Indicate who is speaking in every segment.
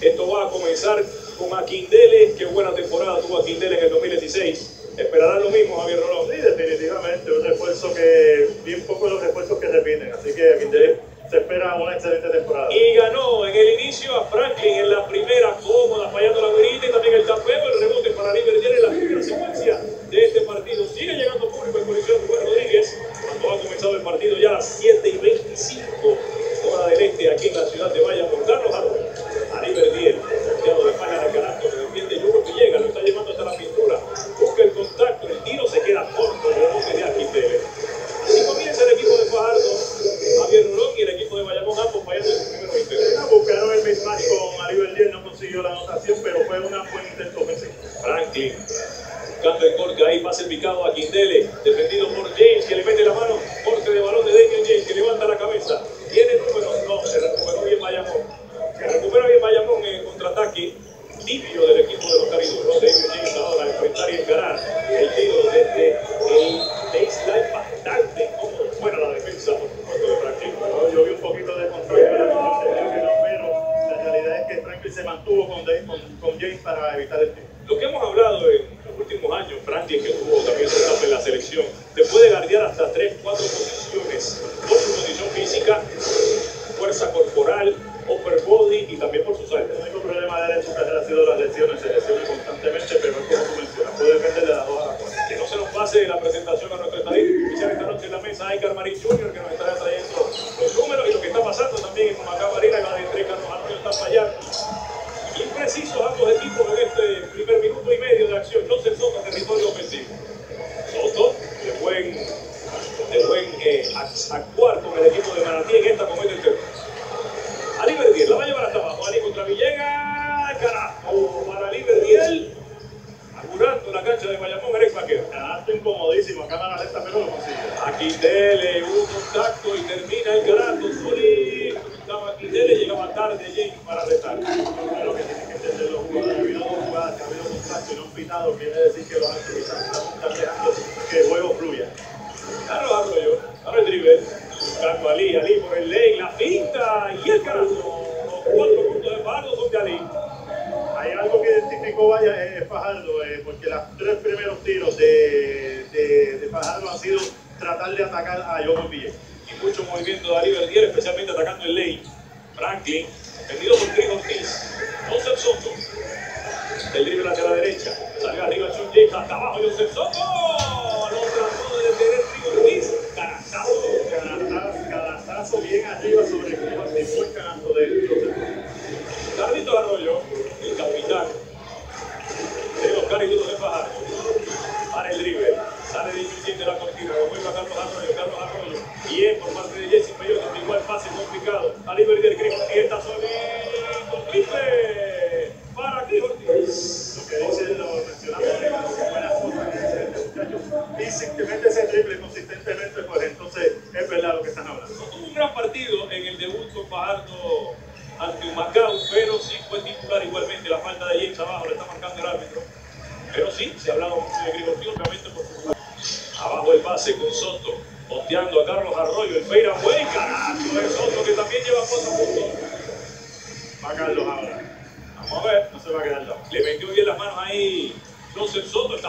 Speaker 1: Esto va a comenzar con Aquindele. Qué buena temporada tuvo Aquindele en el 2016. ¿Esperarán lo mismo, Javier Rolón?
Speaker 2: Sí, definitivamente. Un refuerzo que, bien poco los refuerzos que repiten. Así que Aquindele se espera una excelente temporada.
Speaker 1: Y ganó en el inicio a Franklin en la primera cómoda, fallando la güerita y también el tapeo, el rebote para River en la primera secuencia de este partido. Sigue llegando público en colección Rubén Rodríguez cuando ha comenzado el partido ya a las 7 y 25 hora del este aquí en la ciudad de Valle por Carlos River 10, volteado de espalda al canasto, se defiende Yugo que llega, lo está llevando hasta la pintura. Busca el contacto, el tiro se queda corto, el rebote de Aquindele. Así comienza el equipo de Fajardo, Javier Rolón y el equipo de Bayamón, ambos fallando en su primer intento.
Speaker 2: Buscaron el mismatch con Ariel 10, no consiguió la anotación, pero fue una buen intento ofensivo.
Speaker 1: Franklin buscando el corte ahí, pase el picado a Quindele, defendido por James que le mete la mano, corte de balón de Damian James que levanta la cabeza, actuar con el equipo de Manatí en esta comete el terror. Ali Verdiel, la va a llevar hasta abajo. Ali contra Villegas. Carajo, para Ali Verdiel. Apurando la cancha de Bayamón, Eres Vaquero.
Speaker 2: Canasto incomodísimo, cámara lenta, pero lo consigue.
Speaker 1: Aquí Dele, hubo contacto y termina el canasto. Solito estaba aquí Dele, llegaba tarde James para retar.
Speaker 2: Lo que tienen que entender los jugadores, ha habido dos jugadas, ha habido contacto y no han pitado, quiere decir que los árbitros están dejando que el juego fluya.
Speaker 1: Ahora el drible, buscando a Ali, Ali por el lane, la pinta y el carajo. Los cuatro puntos de Fajardo son de Ali.
Speaker 2: Hay algo que identificó Vaya eh, Fajardo, eh, porque los tres primeros tiros de, de, de Fajardo han sido tratar de atacar a Jovan Villegas.
Speaker 1: Y mucho movimiento de Ali Verdier, especialmente atacando el lane. Franklin, defendido por Chris Ortiz. Joseph Soto. El drible hacia la derecha. Salió arriba James, hasta abajo Joseph Soto.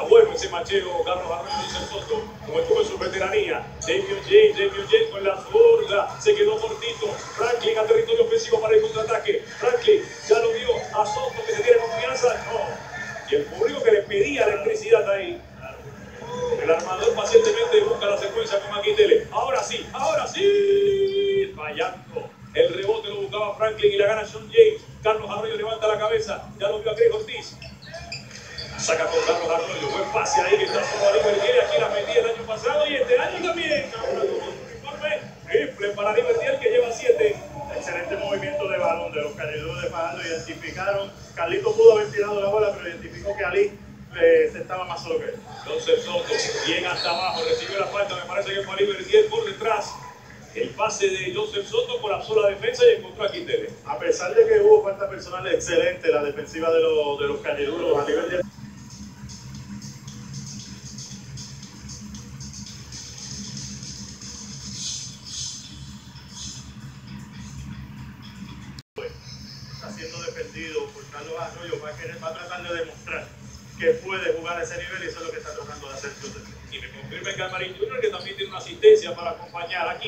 Speaker 1: Bueno ese macheo, Carlos y Joseph Soto, como estuvo en su veteranía. Damian James, Damian James con la zurda, se quedó cortito. Franklin a territorio ofensivo para el contraataque. Franklin ya lo vio a Soto que se tiene confianza. No. Y el público que le pedía electricidad ahí. El armador pacientemente busca la secuencia con Maquitele. Ahora sí, ahora sí. Fallando. El rebote lo buscaba Franklin y la gana Sean James. Carlos Arroyo levanta la cabeza. Ya lo vio a Greg Ortiz. Saca con Carlos Arroyo. Buen pase ahí que está Oliver Diel. Aquí la metí el año pasado y este año también. Ahora con otro uniforme. Triple para Diel que lleva 7.
Speaker 2: Excelente movimiento de balón de los cariduros de Fajardo, identificaron, Carlito pudo haber tirado la bola, pero identificó que Ali eh, se estaba más solo que él.
Speaker 1: Joseph Soto, bien hasta abajo, recibió la falta, me parece que fue Diel por detrás. El pase de Joseph Soto colapsó la defensa y encontró a Quintele.
Speaker 2: A pesar de que hubo falta personal excelente, la defensiva de los, de los cariduros a nivel de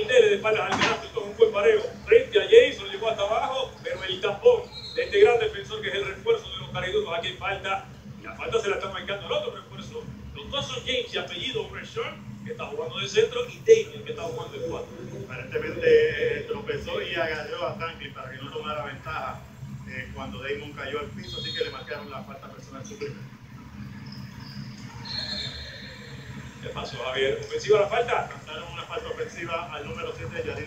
Speaker 1: Nele de espaldas al esto es un buen pareo. Frente a Jason, llegó hasta abajo, pero el tapón de este gran defensor que es el refuerzo de los cariduros, aquí falta. Y la falta se la está marcando el otro refuerzo. Los dos son James y apellido Reshon, que está jugando de centro, y Damien, que está jugando de cuatro.
Speaker 2: Aparentemente eh, tropezó y agarró a Franklin para que no tomara ventaja eh, cuando Damon cayó al piso, así que le marcaron la falta personal suprema.
Speaker 1: ¿Qué pasó, Javier? ¿Ofensiva la falta?
Speaker 2: Ofensiva al número 7 de Yadin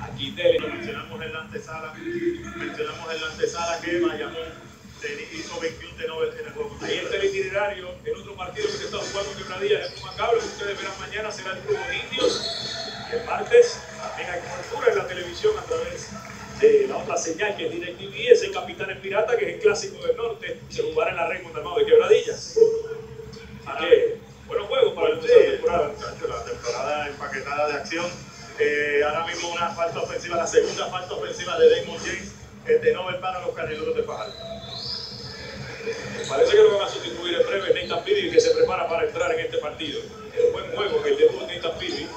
Speaker 1: Aquí Tele.
Speaker 2: Mencionamos en la antesala, mencionamos en la antesala que Bayamón hizo 21 de Nobel en el juego.
Speaker 1: Ahí está el itinerario. El otro partido que se está jugando en Quebradilla es un macabro que ustedes verán mañana será el Club de Indios. Y el martes también hay cobertura en la televisión a través de la otra señal que es DirecTV, es el Capitanes Pirata, que es el clásico del norte, se jugará en la Raymond Armado de Quebradillas. Así que Buenos juegos para el temporada.
Speaker 2: La temporada empaquetada de acción. Eh, ahora mismo una falta ofensiva, la segunda falta ofensiva de Damon James de Nobel para los carrileros de Fajardo.
Speaker 1: Parece que lo van a sustituir en breve Nathan Piri, que se prepara para entrar en este partido. Un buen juego que el debut de Nathan Piri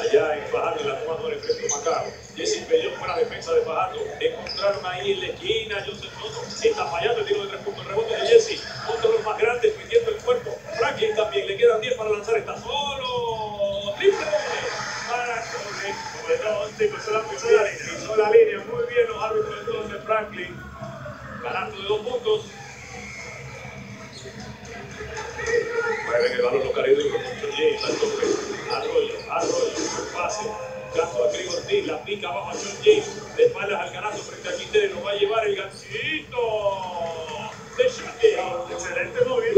Speaker 1: allá en Fajardo, en la toma de frente Macao. Jesse Bellón fue la defensa de Fajardo. Encontraron ahí en la esquina Joseph Soto. Está fallando el tiro de tres puntos. El rebote de Jesse. Otro de los más grandes metiendo el cuerpo. Franklin también. Le quedan 10 para lanzar. Está solo. Triple para. Pisó la, pisó la línea. Pisó la línea. Muy bien los árbitros entonces. Franklin. Ganando de dos puntos. Mueven el balón los al tope. Arroyo, Arroyo, pase. Gasto a Greg Ortiz, la pica abajo a John James. De espaldas al canasto frente a Quintero. Lo va a llevar el ganchito de.
Speaker 2: Excelente movimiento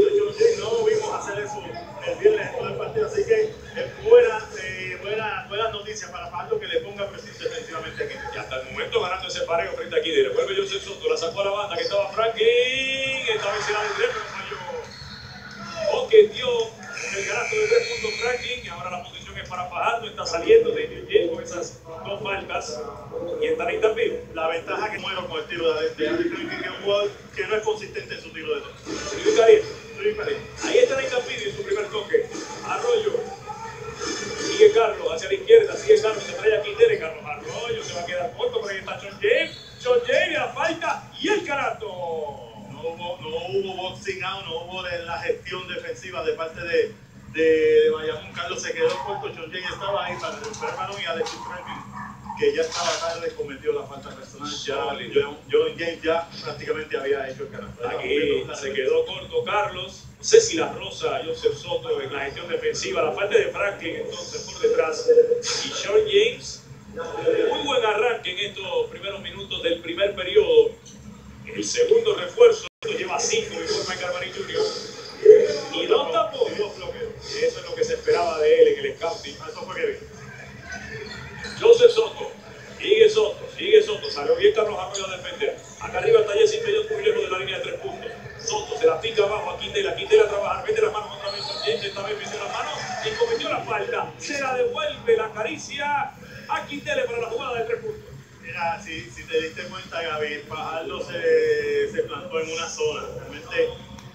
Speaker 1: pareo frente a Quintero. Vuelve Joseph Soto, la sacó a la banda que estaba Franklin. Esta vez será de directo, o que dio el gasto de tres puntos Franklin y ahora la posición es para Fajardo, está saliendo de New con esas dos faltas y está ahí también.
Speaker 2: La ventaja que muero con el tiro de de Andy que es un jugador que no es consistente en su tiro de tres.
Speaker 1: Caliente. Ahí está Nathan Piri en su primer toque. Arroyo. Sigue Carlos hacia la izquierda, sigue Carlos, se trae a Quintero Carlos Arroyo se va a quedar corto, pero ahí está John James. John James, la falta y el carato
Speaker 2: no hubo, no hubo boxing out, no hubo la gestión defensiva de parte de, de, de Bayamón. Carlos se quedó corto, John James estaba ahí para recuperar balón y Alexis Franklin, que ya estaba tarde, cometió la falta personal. Ya, John, James ya prácticamente había hecho el canasto.
Speaker 1: Aquí se quedó corto Carlos. Ceci La Rosa, Joseph Soto en la gestión defensiva, la falta de Franklin entonces por detrás. Y John James, muy buen arranque en estos primeros minutos del falta. Se la devuelve la caricia a Quintela para la jugada de tres puntos.
Speaker 2: Mira, si, si te diste cuenta, Gaby, Fajardo se, se plantó en una zona. Realmente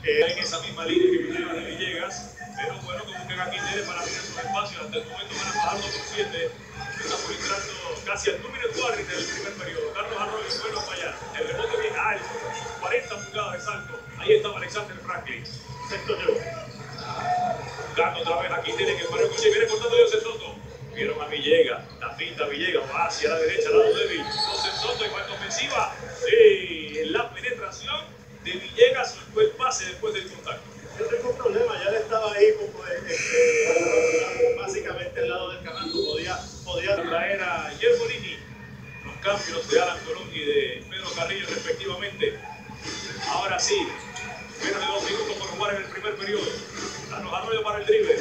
Speaker 1: eh, en esa misma línea que pusieron de Villegas, pero bueno, como que Quintero para abrir sus espacios. Hasta el momento van a Fajardo con 7. Estamos entrando casi al número 4 del primer periodo. Carlos Arroyo bueno para allá. El rebote bien alto, 40 pulgadas de salto. Ahí estaba Alexander Franklin. Sexto yo. Buscando otra vez a Quintero que Mario Cuche viene cortando José Soto. Vieron a Villegas, la pinta Villegas, va hacia la derecha, lado débil. José Soto y falta ofensiva. Sí, la penetración de Villegas fue el pase después del contacto.
Speaker 2: Yo tengo un problema, ya le estaba ahí como este, básicamente al lado del canasto, podía, podía
Speaker 1: traer a Gerbolini los cambios de Alan Colón y de Pedro Carrillo respectivamente. Ahora sí, menos de dos minutos por jugar en el primer periodo. Para el drible.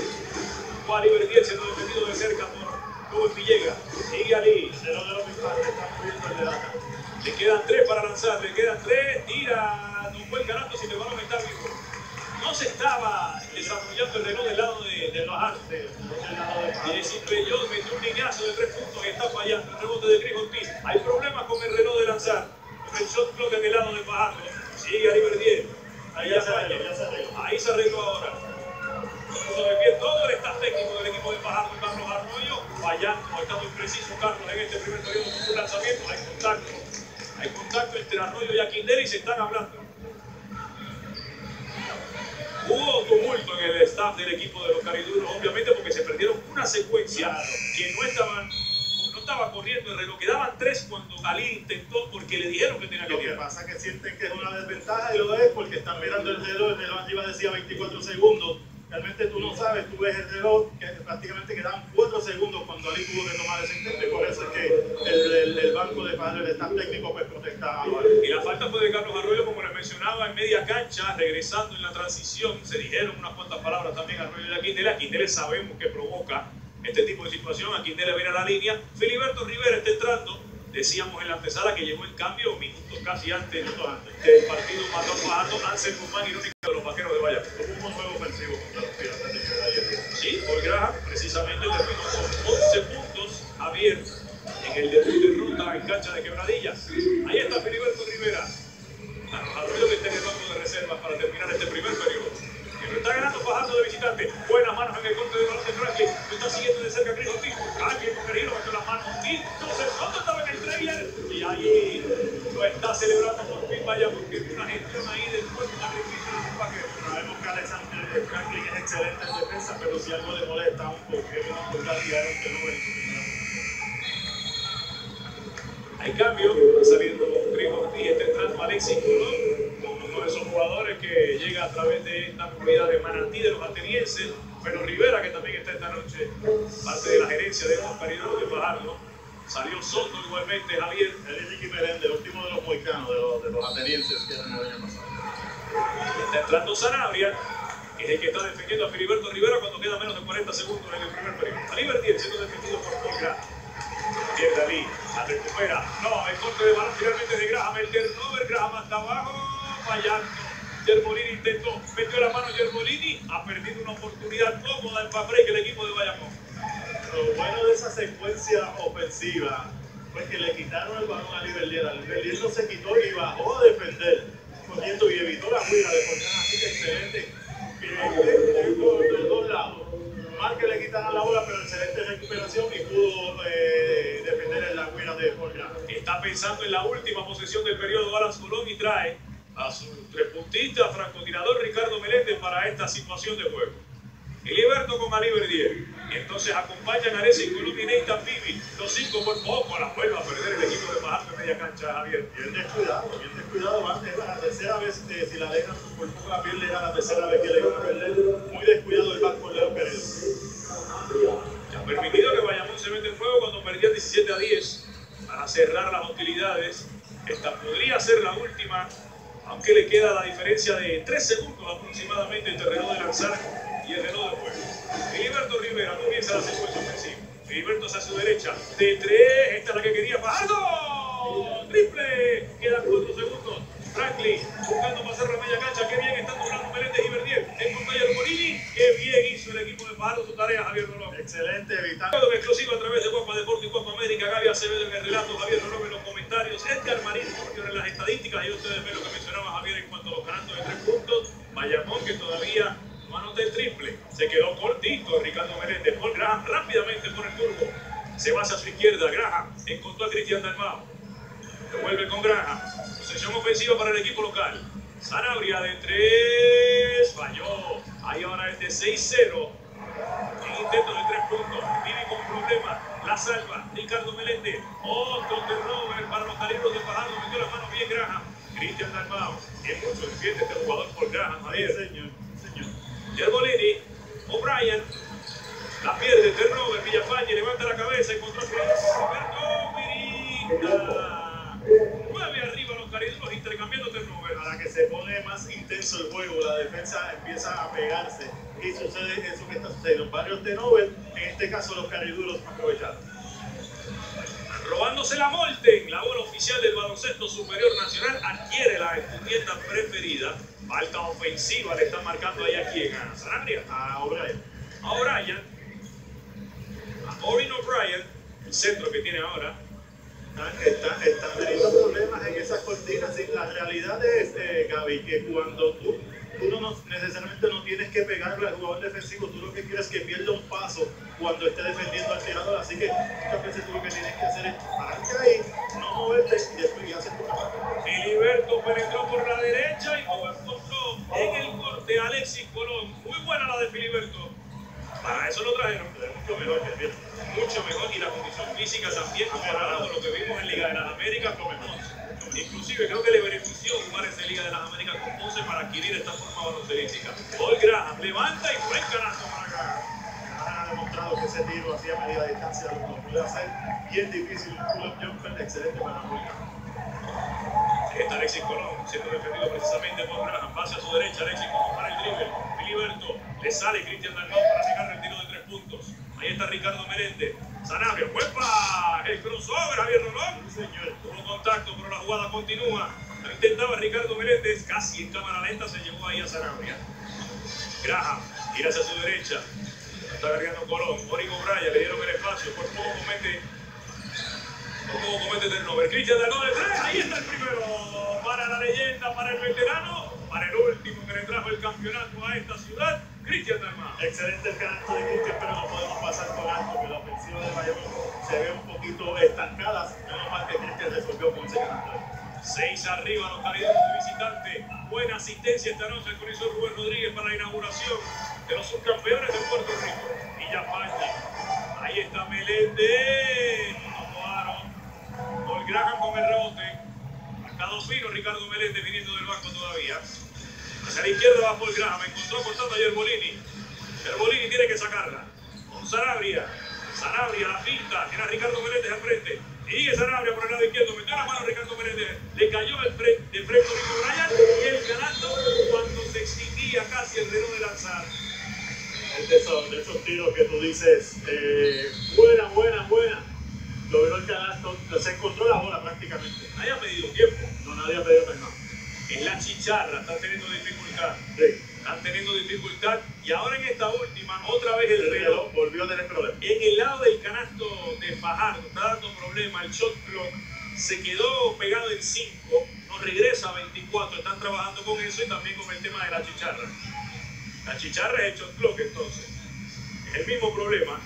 Speaker 1: Juan Ibertiel siendo defendido de cerca por Rubén Villegas. Sigue Ali.
Speaker 2: Cero de los disparos, está moviendo el de data.
Speaker 1: Le quedan tres para lanzar, le quedan tres. Tira, no fue el canasto si el balón está vivo. No se estaba desarrollando el reloj del lado de, de Bajar. Y Peyot metió un lineazo de tres puntos y está fallando. El rebote de Cris Ortiz. Hay problemas con el reloj de lanzar. el shot clock en el lado de Fajardo. Sigue a Liverdier.
Speaker 2: Ahí se ya se arregló.
Speaker 1: Ahí se arregló ahora. De pie todo el staff técnico del equipo de Fajardo y Carlos Arroyo. Fallando, está muy preciso Carlos en este primer periodo con su lanzamiento. Hay contacto. Hay contacto entre Arroyo y Aquindera y se están hablando. Hubo tumulto en el staff del equipo de los cariduros, obviamente porque se perdieron una secuencia que no estaban no estaba corriendo el reloj. Quedaban tres cuando Ali intentó porque le dijeron que tenía que
Speaker 2: Lo que
Speaker 1: tirar.
Speaker 2: pasa es que sienten que es una desventaja y lo es porque están mirando el reloj, el reloj arriba decía 24 segundos. Realmente tú no sabes, tú ves el reloj que prácticamente quedaban 4 segundos cuando Ali tuvo que tomar ese intento y por eso es que el, el- el banco de padres, el staff técnico, pues protesta a.
Speaker 1: Y la falta fue de Carlos Arroyo, como les mencionaba, en media cancha, regresando en la transición. Se dijeron unas cuantas palabras también a Arroyo y a Quintela. A Quintela sabemos que provoca este tipo de situación. A Quintela viene a la línea. Filiberto Rivera está entrando. Decíamos en la antesala que llegó el cambio minutos casi antes del partido mató a Fajardo. Ansel Guzmán, irónico de los vaqueros de Valladolid.
Speaker 2: Tuvo un
Speaker 1: Paul Graham precisamente terminó con 11 puntos Javier en el debut de ruta en cancha de quebradillas. Ahí está Filiberto Rivera. Arroyo que está en el banco de reservas para terminar este primer periodo. Que lo está ganando Fajardo de visitante. Buenas manos en el corte de balón de Franklin. Lo está siguiendo de cerca Chris Ortiz. Franklin con el metió las manos. Y entonces Soto estaba en el trailer. Y ahí lo está celebrando por fin. Vaya, porque una gestión ahí del cuerpo
Speaker 2: Franklin es excelente en defensa, pero si algo le molesta un poco, es una oportunidad de que no
Speaker 1: Hay cambio, está saliendo Chris Ortiz, está entrando Alexis Colón, uno de esos jugadores que llega a través de esta comunidad de Manatí de los atenienses, pero Rivera, que también está esta noche, parte de la gerencia de estos cariños de Fajardo. Salió Soto igualmente, Javier.
Speaker 2: Y Ricky Meléndez, el último de los moicanos, de los, de los atenienses que eran el año pasado.
Speaker 1: Está entrando Sanabria, es el que está defendiendo a Filiberto Rivera cuando queda menos de 40 segundos en el primer periodo. A Liberty siendo defendido por Polga. Pierde Ali, la recupera. No, el corte de balón finalmente de Graham, el turnover, Graham hasta abajo, fallando. Gerbolini intentó, metió la mano Gerbolini, ha perdido una oportunidad cómoda en papel que el equipo de Bayamón.
Speaker 2: Lo bueno de esa secuencia ofensiva fue que le quitaron el balón a Liberlier. Liberlier no se quitó y bajó a defender, y evitó la huida de. Así que excelente. Que de, de dos lados. Mal que le quitaran la bola, pero excelente recuperación y pudo eh, defender en la huida de Fortana.
Speaker 1: Está pensando en la última posesión del periodo Alas Colón y trae a su trepuntista francotirador Ricardo Meléndez para esta situación de juego. Eliberto con Ali Verdier. Entonces acompañan a Alexis Colón y Nathan Bibi. Los cinco por poco la vuelve a perder el equipo de Fajardo media cancha, Javier.
Speaker 2: Bien descuidado. Va- Es la tercera vez, eh, si la dejan por poco la pierde, era la tercera vez que le iban a perder. Muy descuidado el banco Leo Pérez.
Speaker 1: Ha permitido que Bayamón se mete en juego cuando perdía 17 a 10 para cerrar las hostilidades. Esta podría ser la última, aunque le queda la diferencia de 3 segundos aproximadamente entre el de lanzar y el reloj de juego. Filiberto Rivera comienza la secuencia ofensiva. Filiberto hacia su derecha, de 3, esta es la que quería Fajardo. Triple, quedan Gaby Acevedo en el relato, Javier Rolón en los comentarios. Edgar Marín Jr. en las estadísticas. Y ustedes ven lo que mencionaba Javier en cuanto a los canastos de tres puntos. Bayamón que todavía no anota el triple. Se quedó cortito Ricardo Meléndez. Paul Graham rápidamente por el turbo. Se va hacia su izquierda. Graham encontró a Cristian Dalmao. Devuelve con Graham. Posesión ofensiva para el equipo local. Sanabria de tres. Falló. Ahí ahora es de 6-0. La cabeza. Encontró a Roberto. Nueve arriba los cariduros intercambiando turnover.
Speaker 2: Para que se pone más intenso el juego, la defensa empieza a pegarse y sucede eso que está sucediendo. Varios Nobel, en este caso los cariduros aprovecharon.
Speaker 1: Robándose la Molten, la bola oficial del baloncesto superior nacional, adquiere la tienda preferida. Falta ofensiva, le están marcando ahí a quién, a Sanabria.
Speaker 2: A O'Brien.
Speaker 1: A O'Brien, a Orin O'Brien, el centro que tiene ahora.
Speaker 2: Están, están, teniendo problemas en esas cortinas. la realidad es, eh, Gaby, que cuando tú tú no, necesariamente no tienes que pegarle al jugador defensivo, tú lo que quieres es que pierda un paso cuando esté defendiendo al tirador, así que muchas veces tú lo que tienes que hacer es pararte ahí, no moverte y después ya hacer tu.
Speaker 1: Filiberto penetró por la derecha y encontró en el corte Alexis Colón, muy buena la de Filiberto. Para eso lo trajeron, mucho mejor el Mucho mejor y la condición física también comparada con lo que vimos en Liga de las Américas, lo mejor. Inclusive creo que le benefició jugar esa Liga de las Américas con Ponce para adquirir esta forma baloncelística. Paul Graham levanta y fue canasto para Graham.
Speaker 2: Ha demostrado que ese tiro hacía media distancia lo puede hacer bien difícil. Un pull-up jumper excelente para
Speaker 1: Ahí está Alexis Colón siendo defendido precisamente por Graham. Pase a su derecha, Alexis Colón para el dribble. Filiberto le sale Cristian Dalmau para llegar el tiro de tres puntos. Ahí está Ricardo Merente. Sanabria, ¡huepa! El crossover, Javier Rolón.
Speaker 2: señor.
Speaker 1: Tuvo contacto, pero la jugada continúa. Lo intentaba Ricardo Meléndez, casi en cámara lenta se llevó ahí a Sanabria. Graham, tira hacia su derecha. Está cargando Colón. Origo Braya le dieron el espacio. Por poco comete. Por poco comete turnover. Cristian Dalmau de tres. Ahí está el primero. Para la leyenda, para el veterano. Para el último que le trajo el campeonato a esta ciudad. Cristian Dalmau.
Speaker 2: Excelente el canasto de Cristian, pero no podemos pasar por alto que la ofensiva de Bayamón se ve un poquito estancada. Menos mal que Cristian resolvió con ese canasto.
Speaker 1: Seis arriba los caribeños de visitante. Buena asistencia esta noche con hizo Rubén Rodríguez para la inauguración de los subcampeones de Puerto Rico. Villa Palma. Ahí está Meléndez. No. Paul Graham con el rebote. Marcado fino Ricardo Meléndez viniendo del banco todavía. Hacia la izquierda va Paul Graham. Encontró cortando a Yerbolini. Yerbolini tiene que sacarla. Con Sanabria. Sanabria la pinta. Tiene a Ricardo Meléndez al frente. Sigue Sanabria por el lado izquierdo. Metió la mano a Ricardo Meléndez. Le cayó el frente, de frente Rico Bryan. Y el canasto cuando se extinguía casi el reloj de lanzar.
Speaker 2: Es de esos, de esos tiros que tú dices, eh, buena, buena, buena. Logró el canasto, se encontró la bola prácticamente.
Speaker 1: Nadie ha pedido tiempo.
Speaker 2: No, nadie ha pedido más.
Speaker 1: En la chicharra están teniendo dificultad.
Speaker 2: Sí.
Speaker 1: Están teniendo dificultad. Y ahora en esta última, otra vez el reloj.
Speaker 2: volvió a tener problemas.
Speaker 1: En el lado del canasto de Fajardo está dando problema. El shot clock se quedó pegado en 5. No regresa a 24. Están trabajando con eso y también con el tema de la chicharra. La chicharra es el shot clock entonces. Es el mismo problema.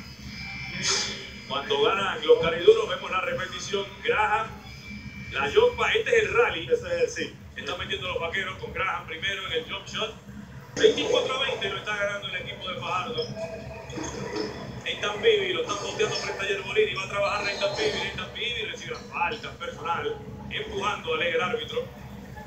Speaker 1: Cuando ganan los cariduros vemos la repetición. Graham, la Yopa, este es el rally.
Speaker 2: Ese es el sí.
Speaker 1: Están metiendo los vaqueros con Graham primero en el jump shot. 24 a 20 lo está ganando el equipo de Fajardo. Nathan Bibi lo están boteando frente a Yerbolini. Va a trabajar Nathan Bibi. Nathan Bibi recibe la falta personal, empujando a el árbitro.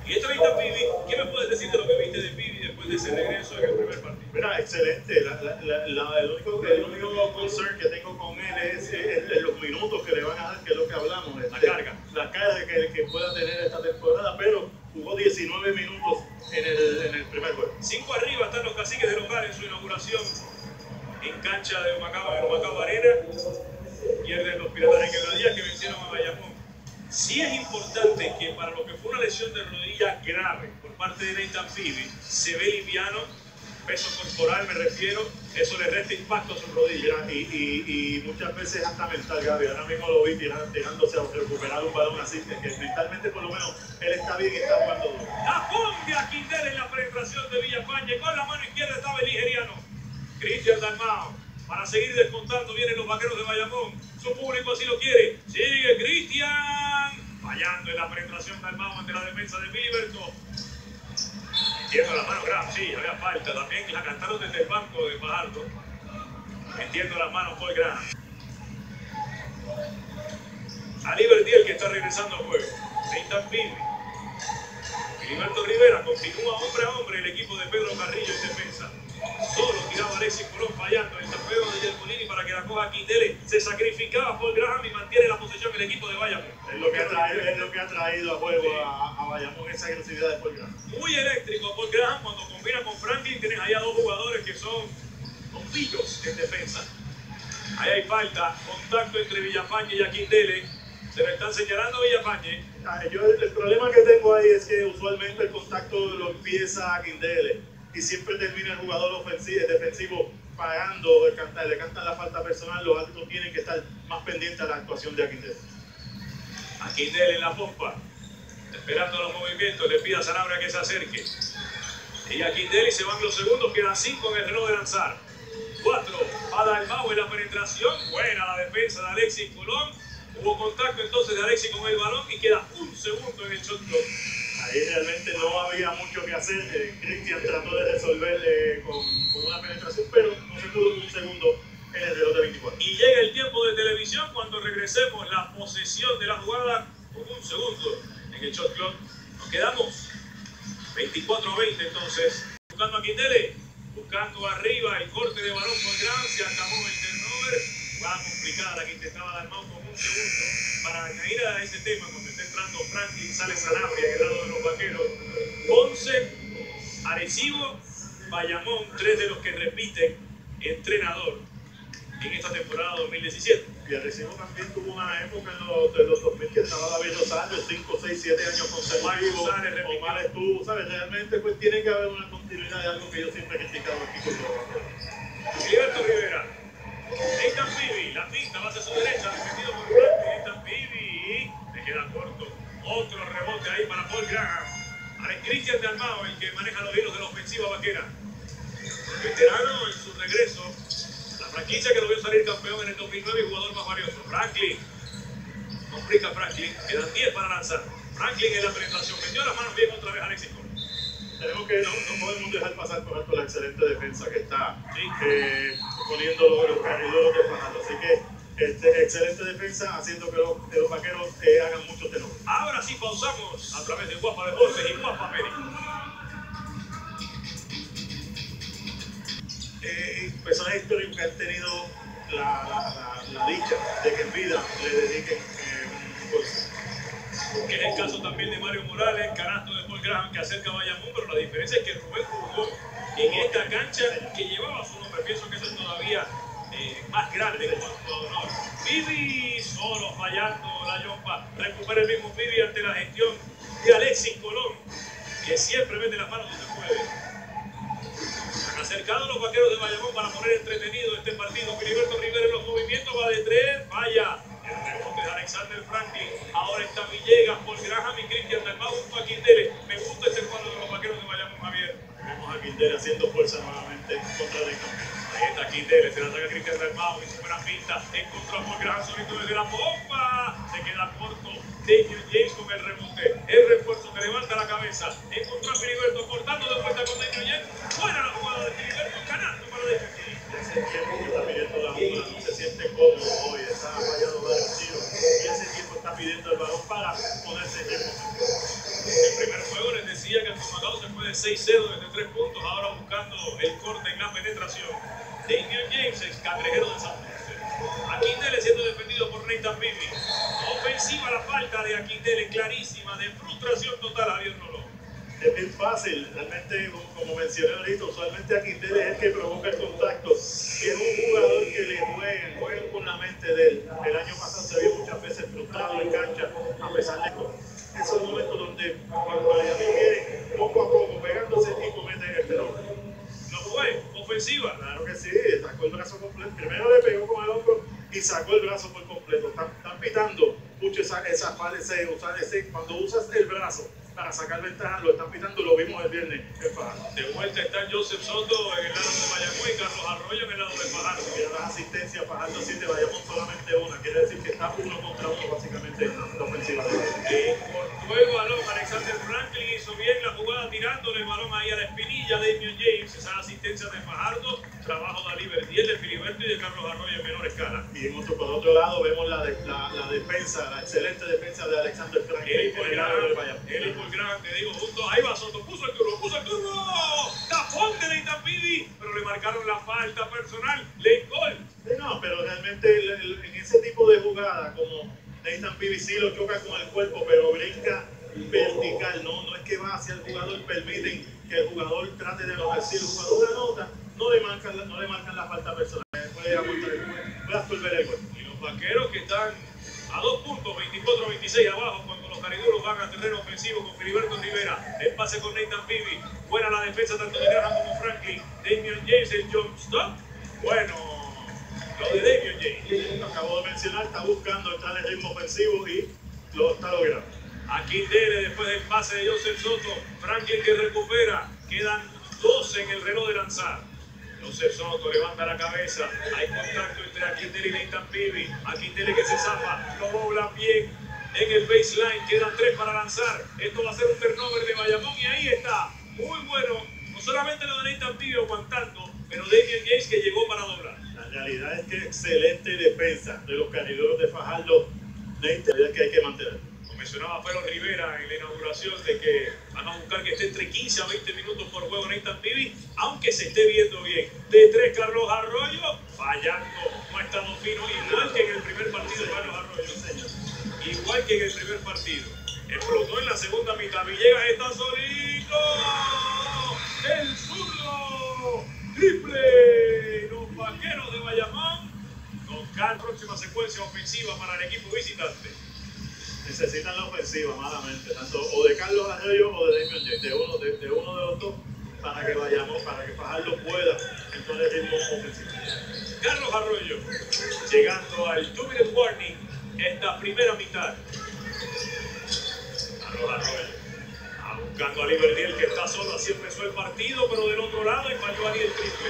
Speaker 1: Y este Nathan Bibi, ¿qué me puedes decir de lo que viste de Bibi después de ese regreso en el primer partido?
Speaker 2: Mira, excelente. La, la, la, el, único, el único concern que tengo con él es, es, es, los minutos que le van a dar, que es lo que hablamos.
Speaker 1: La carga.
Speaker 2: La carga que, que pueda tener esta temporada, pero jugó 19 minutos en el, en el primer juego.
Speaker 1: Cinco arriba están los caciques de local en su inauguración en cancha de Humacao, en Humacao Arena. Pierden los Piratas de Quebradilla que vencieron a Bayamón. Sí es importante que para lo que fue una lesión de rodilla grave por parte de Nathan Phoebe, se ve liviano, peso corporal me refiero, eso le resta impacto a su rodilla.
Speaker 2: Y, y, y, muchas veces hasta mental, Gaby. Ahora mismo lo vi tirándose a recuperar un balón así, que mentalmente por lo menos él está bien y está jugando duro.
Speaker 1: La cumbia Quintero en la penetración de Villafañe. Con la mano izquierda estaba el nigeriano. Cristian Dalmao. Para seguir descontando vienen los vaqueros de Bayamón. Su público así lo quiere. Sigue Cristian. Fallando en la penetración Dalmao ante la defensa de Filiberto. Metiendo la mano Graham, sí, había falta. También la cantaron desde el banco de Fajardo. Metiendo las manos fue Graham. A Liberty el que está regresando al juego. Nathan Bibi. Filiberto Rivera continúa hombre a hombre el equipo de Pedro Carrillo en defensa. Solo tiraba Alexis Colón fallando el tapeo de Yerbolini para que la coja Quintele. Se sacrificaba Paul Graham y mantiene la posesión el equipo de Bayamón.
Speaker 2: Es lo que ha traído, es lo que ha traído a juego a, a, Bayamón esa agresividad de Paul Graham.
Speaker 1: Muy eléctrico Paul Graham cuando combina con Franklin. Tienes allá dos jugadores que son bombillos en defensa. Ahí hay falta, contacto entre Villafañe y Aquindele. Se me están señalando Villafañe.
Speaker 2: Yo, el, el, problema que tengo ahí es que usualmente el contacto lo empieza Aquindele y siempre termina el jugador ofensivo, defensivo pagando, le cantan, le cantan la falta personal, los árbitros tienen que estar más pendientes a la actuación de Aquindele.
Speaker 1: Aquindele en la pompa, esperando los movimientos, le pide a Sanabria que se acerque. Y Aquindele se van los segundos, quedan cinco en el reloj de lanzar. Cuatro, va Dalmau en la penetración, buena la defensa de Alexis Colón. Hubo contacto entonces de Alexis con el balón y queda un segundo en el shot.
Speaker 2: Ahí realmente no había mucho que hacer. Eh, Cristian trató de resolverle con, con, una penetración, pero no se pudo un segundo en el reloj de 24.
Speaker 1: Y llega el tiempo de televisión cuando regresemos la posesión de la jugada con un segundo en el shot clock. Nos quedamos 24-20 entonces. Buscando a Quintele, buscando arriba el corte de balón con Gran, se acabó el turnover. Va a complicar la que intentaba dar con un segundo. Para añadir a ese tema, entrando Franklin, sale Sanabria en el lado de los vaqueros. Ponce, Arecibo, Bayamón, tres de los que repiten entrenador en esta temporada 2017.
Speaker 2: Y Arecibo también tuvo una época en los, de los 2000 que estaba David Rosario, 5, 6, 7 años consecutivo. Omar estuvo, ¿sabes? Realmente pues tiene que haber una continuidad de algo que yo siempre he criticado aquí con los
Speaker 1: Gilberto Rivera. Complica Franklin. Quedan 10 para lanzar. Franklin en la penetración. Metió las manos bien otra vez Alexis
Speaker 2: Tenemos que, no, no, podemos dejar pasar por alto la excelente defensa que está eh, poniendo los, carrileros de Fajardo. Así que este, excelente defensa haciendo que los, que los vaqueros eh, hagan mucho tenor.
Speaker 1: Ahora sí pausamos a través de Guapa Deportes y Guapa América.
Speaker 2: eh, personajes históricos que han tenido la, la, la, la, dicha de que en vida le dediquen
Speaker 1: Es el caso también de Mario Morales, canasto de Paul Graham que acerca a Bayamón, pero la diferencia es que Rubén jugó en esta cancha que llevaba su nombre. Pienso que eso es todavía eh, más grande cuanto a honor. Vivi solo fallando la yompa. Recupera el mismo Vivi ante la gestión de Alexis Colón, que siempre mete las manos donde puede acercado los vaqueros de Bayamón para poner entretenido este partido. Filiberto Rivera en los movimientos va de tres, vaya. El rebote de Alexander Franklin. Ahora está Villegas, Paul Graham y Cristian Dalmau junto a Quintele. Me gusta este cuadro de los vaqueros de Bayamón, Javier.
Speaker 2: Vemos a Quintele haciendo fuerza nuevamente contra el campeón.
Speaker 1: Ahí está Quintele, se la saca Cristian Dalmau, hizo buena pinta. Encontró Paul Graham solito desde la 6-0 desde 3 puntos. Ahora buscando el corte en la penetración. Daniel James, ex cangrejero de San Aquindele siendo defendido por Nathan Bibi. Ofensiva la falta de Aquindele, clarísima, de frustración total a Rolón.
Speaker 2: Es bien fácil, realmente, como mencioné ahorita, usualmente Aquindele es el que provoca el contacto. Es un jugador que le juega, juega con la mente de él. El año pasado se vio muchas veces frustrado en cancha, a pesar de. Esos momentos donde Miami viene poco a poco pegándose y comete el error.
Speaker 1: No fue ofensiva.
Speaker 2: Claro que sí, sacó el brazo completo. Primero le pegó con el hombro y sacó el brazo por completo. Están, pitando mucho esa, esa ese, usar ese, cuando usas el brazo para sacar ventaja, lo están pitando, lo vimos el viernes en Fajardo.
Speaker 1: De vuelta está Joseph Soto en el lado de Bayamón y Carlos Arroyo en el lado de Fajardo.
Speaker 2: Mira las asistencias, Fajardo de Bayamón solamente una, quiere decir que está uno contra uno básicamente la ofensiva
Speaker 1: Y cortó el balón, Alexander hizo bien la jugada tirándole el balón ahí a la espinilla de Damian James, esa asistencia de Fajardo, trabajo de Liberty, de Filiberto y de Carlos Arroyo en menor escala.
Speaker 2: Y en otro, por otro lado vemos la, de, la, la, defensa, la excelente defensa de Alexander Franklin en el lado de Bayamón
Speaker 1: grande, digo, junto, ahí va Soto, puso el turno, puso el turno, tapón de Pibi, pero le marcaron la falta personal, le gol.
Speaker 2: No, pero realmente en ese tipo de jugada, como Nathan Pibi sí lo choca con el cuerpo, pero brinca vertical, no, no es que va hacia el jugador, permiten que el jugador trate de anotar. Si el jugador anota, no le marcan, no le marcan la falta personal, puede el.
Speaker 1: Y los vaqueros que están a dos puntos, 24-26 abajo, cuando los cariduros van a terreno ofensivo con Filiberto Rivera. El pase con Nathan Pibi. Buena la defensa tanto de Graham como Franklin. Damian James, el jump stop. Bueno, lo de Damian James.
Speaker 2: Lo acabo de mencionar, está buscando en ritmo ofensivo y lo está logrando.
Speaker 1: Aquí después del pase de Joseph Soto. Franklin que recupera. Quedan 12 en el reloj de lanzar. Joseph Soto levanta la cabeza. Hay contacto entre Aquindele y Nathan Pibi. Aquindele que se zafa. Lo dobla bien en el baseline. Quedan 3 para lanzar. Esto va a ser un turnover de Bayamón y ahí está. Muy bueno. No solamente lo de Nathan Pibi aguantando, pero Damian James que llegó para doblar.
Speaker 2: La realidad es que excelente defensa de los canideros de Fajardo. Integridad que hay que mantener.
Speaker 1: Mencionaba Pedro Rivera en la inauguración de que van a buscar que esté entre 15 a 20 minutos por juego Nathan Pibi, aunque se esté viendo bien. De tres Carlos Arroyo, fallando, no ha estado fino, igual que en el primer partido Carlos Arroyo, igual que en el primer partido. Explotó en la segunda mitad, Villegas está solito, el zurdo, triple, los vaqueros de Bayamón, con próxima secuencia ofensiva para el equipo visitante.
Speaker 2: Necesitan la ofensiva, malamente, tanto o de Carlos Arroyo o de Damian James, de uno de, de uno de los dos, para que vayamos, para que Fajardo pueda el ritmo ofensivo.
Speaker 1: Carlos Arroyo, llegando al two minute warning esta primera mitad. Carlos Arroyo, ah, buscando a Liberdiel que está solo, así empezó el partido, pero del otro lado y falló ahí el triple.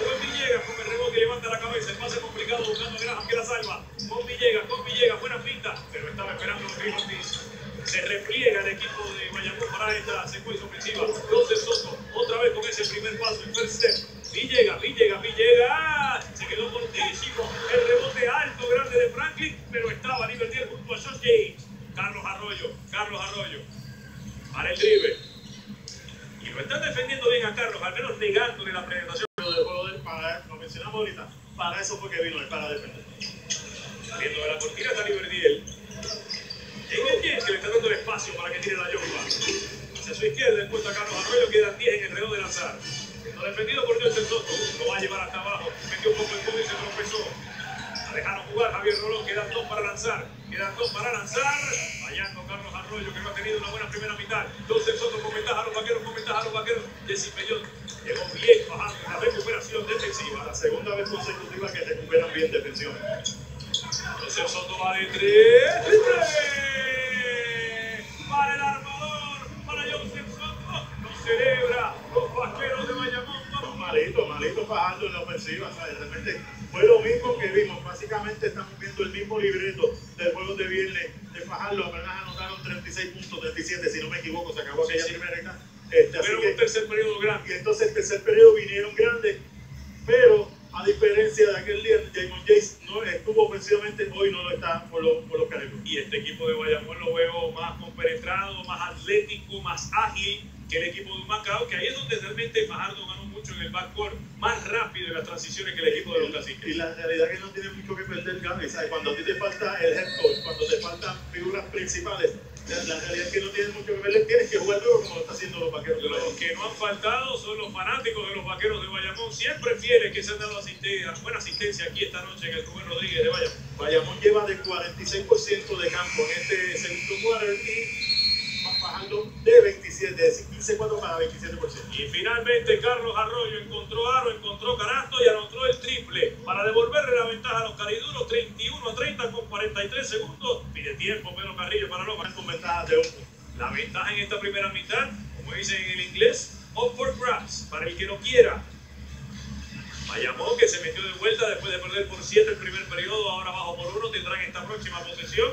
Speaker 1: Luego Villegas con el rebote levanta la cabeza, el pase complicado buscando a Graham que la salva. Con Villegas, con Villegas, buena pinta, pero estaba esperando Green Ortiz. Se repliega el equipo de Bayamón para esta secuencia ofensiva. José Soto, otra vez con ese primer paso, el first step. Villegas, Villegas, Villegas. Se quedó cortísimo. El rebote alto, grande de Franklin, pero estaba Liberdiel junto a Josh James. Carlos Arroyo, Carlos Arroyo. Para el drible. Y lo están defendiendo bien a Carlos, al menos negándole la presentación.
Speaker 2: Pero del juego de, para, lo mencionamos ahorita, para eso fue que vino él, para defender.
Speaker 1: Saliendo de la cortina está Liberdiel. David James que le está dando el espacio para que tire la yomba. Hacia su izquierda encuentra a Carlos Arroyo, quedan 10 en el reloj de lanzar. Lo defendido por Joseph Soto, lo va a llevar hasta abajo. Metió un poco el fondo y se tropezó. La dejaron jugar Javier Rolón, quedan dos para lanzar. Quedan dos para lanzar. Fallando Carlos Arroyo, que no ha tenido una buena primera mitad. Joseph Soto con a los vaqueros, con a los vaqueros. Jesse Pellón llegó bien bajando la recuperación defensiva.
Speaker 2: La segunda vez consecutiva que recuperan bien defensivamente.
Speaker 1: Joseph Soto va de tres. ¡Triple! Para el armador, para Joseph Soto. Lo celebra los vaqueros de Bayamón.
Speaker 2: Malito, malito Fajardo en la ofensiva. sea, de repente fue lo mismo que vimos. Básicamente estamos viendo el mismo libreto del juego de viernes de Fajardo. Apenas anotaron 36 puntos, 37, si no me equivoco. Se acabó aquella primera mitad. Este,
Speaker 1: Pero
Speaker 2: que-
Speaker 1: un tercer periodo grande.
Speaker 2: Y entonces el tercer periodo vinieron grandes, pero a diferencia de aquel día, Jamon Jace no estuvo ofensivamente, hoy no lo está por los, por los Caribos.
Speaker 1: Y este equipo de Bayamón lo veo más compenetrado, más atlético, más ágil que el equipo de Macao, que ahí es donde realmente Fajardo ganó mucho en el backcourt, más rápido en las transiciones que el equipo de los
Speaker 2: Y
Speaker 1: caciques.
Speaker 2: la realidad es que no tiene mucho que perder Gaby, ¿sabes? Cuando a ti te falta el head coach, cuando te faltan figuras principales, la, realidad es que no tienes mucho que perder, tienes que jugar duro como lo está haciendo los vaqueros
Speaker 1: Los que no han faltado son los fanáticos de los vaqueros de Bayamón, siempre fieles que se han dado asistencia, buena asistencia aquí esta noche en el Rubén Rodríguez de Bayamón.
Speaker 2: Bayamón lleva de 46% de campo en este segundo quarter y de 27, de 15-4 para 27%.
Speaker 1: Y finalmente Carlos Arroyo encontró aro, encontró canasto y anotó el triple para devolverle la ventaja a los cariduros 31 a 30 con 43 segundos. Pide tiempo Pedro Carrillo para no
Speaker 2: con ventajas de punto.
Speaker 1: La ventaja en esta primera mitad, como dicen en el inglés, up for grabs, para el que no quiera. Bayamón que se metió de vuelta después de perder por 7 el primer periodo, ahora bajo por 1, tendrán esta próxima posesión.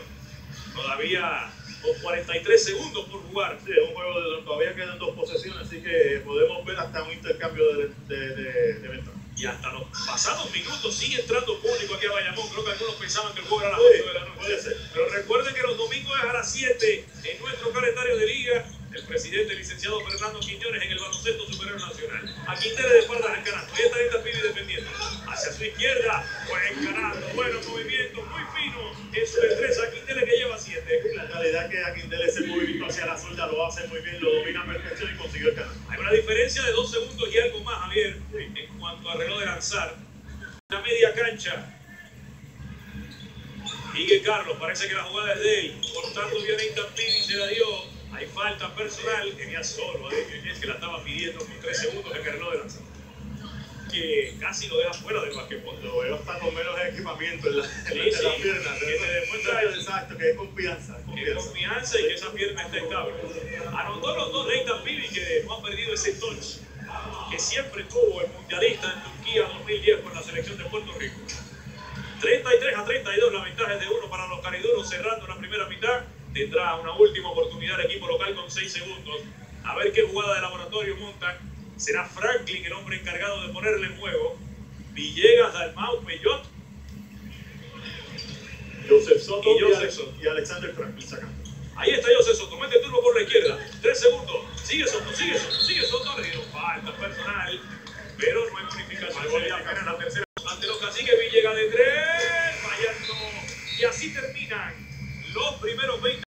Speaker 1: Todavía con 43 segundos por jugar.
Speaker 2: Sí, es un juego de donde todavía quedan dos posesiones, así que podemos ver hasta un intercambio de, de, de, de ventaja.
Speaker 1: Y hasta los pasados minutos sigue entrando público aquí a Bayamón. Creo que algunos pensaban que el juego era a las
Speaker 2: Sí,
Speaker 1: 8 de la noche.
Speaker 2: puede ser.
Speaker 1: Pero recuerden que los domingos es a las 7 en nuestro calendario de liga. El presidente, el licenciado Fernando Quiñones en el baloncesto superior nacional. Aquí Tere de espaldas al canasto. Ahí está esta pibe defendiendo. Hacia su izquierda. Buen canasto. Buenos movimientos. Muy fino. Eso de tres. Aquí Tere que lleva 7.
Speaker 2: La realidad es que Aquindele ese movimiento hacia la zurda lo hace muy bien, lo domina a perfección y consiguió el canal.
Speaker 1: Hay una diferencia de dos segundos y algo más, Javier, en cuanto al reloj de lanzar. La media cancha. Sigue Carlos, parece que la jugada es de él. Cortando bien a se la dio. Hay falta personal. Tenía solo a David James que la estaba pidiendo con tres segundos en el reloj de lanzar. Que casi lo deja fuera del basquetbol.
Speaker 2: Lo veo hasta con menos equipamiento en, la, en,
Speaker 1: Sí,
Speaker 2: en
Speaker 1: sí,
Speaker 2: las piernas.
Speaker 1: que te demuestra eso.
Speaker 2: Exacto, que es confianza.
Speaker 1: Que
Speaker 2: confianza.
Speaker 1: confianza y que esa pierna está estable. Anotó los dos Nathan Bibi que no han perdido ese touch que siempre tuvo el mundialista en Turquía 2010 con la selección de Puerto Rico. 33 a 32, la ventaja es de uno para los cariduros cerrando la primera mitad. Tendrá una última oportunidad el equipo local con 6 segundos. A ver qué jugada de laboratorio montan. Será Franklin el hombre encargado de ponerle en juego. Villegas, Dalmau, Peyot.
Speaker 2: Joseph Soto
Speaker 1: Y Joseph Soto.
Speaker 2: y Alexander Franklin sacando.
Speaker 1: Ahí está José Soto, mete turno por la izquierda. Tres segundos. Sigue Soto, sigue Soto, sigue Soto. Le dieron falta personal. Pero no hay bonificación. Valía la tercera. Ante los caciques Villegas de tres. Fallando. Y así terminan los primeros 20.